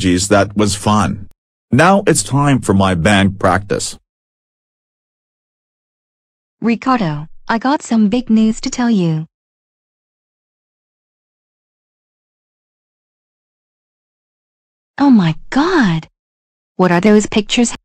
Geez that was fun. Now it's time for my bank practice. Ricardo, I got some big news to tell you. Oh my god! What are those pictures?